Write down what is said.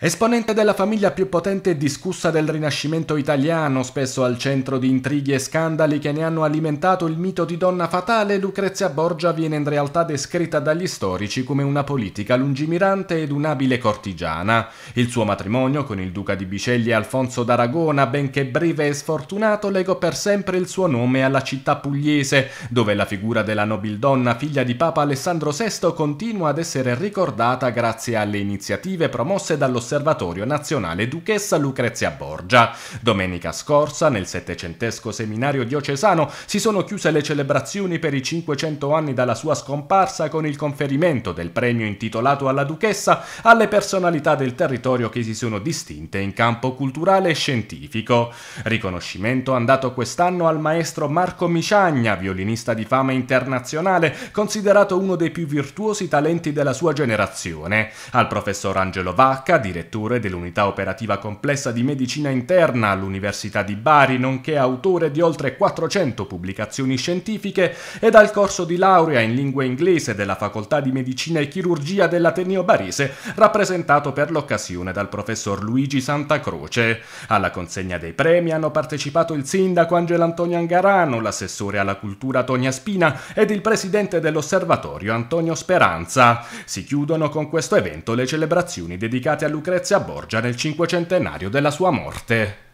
Esponente della famiglia più potente e discussa del Rinascimento italiano, spesso al centro di intrighi e scandali che ne hanno alimentato il mito di donna fatale, Lucrezia Borgia viene in realtà descritta dagli storici come una politica lungimirante ed un'abile cortigiana. Il suo matrimonio con il duca di Biceglie Alfonso d'Aragona, benché breve e sfortunato, legò per sempre il suo nome alla città pugliese, dove la figura della nobildonna figlia di Papa Alessandro VI continua ad essere ricordata grazie alle iniziative promosse dallo dall'Osservatorio Nazionale Duchessa Lucrezia Borgia. Domenica scorsa, nel settecentesco seminario diocesano, si sono chiuse le celebrazioni per i 500 anni dalla sua scomparsa con il conferimento del premio intitolato alla Duchessa alle personalità del territorio che si sono distinte in campo culturale e scientifico. Riconoscimento andato quest'anno al maestro Marco Miciagna, violinista di fama internazionale, considerato uno dei più virtuosi talenti della sua generazione, al professor Angelo Vacca, direttore direttore dell'unità operativa complessa di medicina interna all'Università di Bari, nonché autore di oltre 400 pubblicazioni scientifiche e dal corso di laurea in lingua inglese della Facoltà di Medicina e Chirurgia dell'Ateneo Barese, rappresentato per l'occasione dal professor Luigi Santa Croce. Alla consegna dei premi hanno partecipato il sindaco Angelo Antonio Angarano, l'assessore alla cultura Tonia Spina ed il presidente dell'osservatorio Antonio Speranza. Si chiudono con questo evento le celebrazioni dedicate a Lucrezia Borgia nel cinquecentenario della sua morte.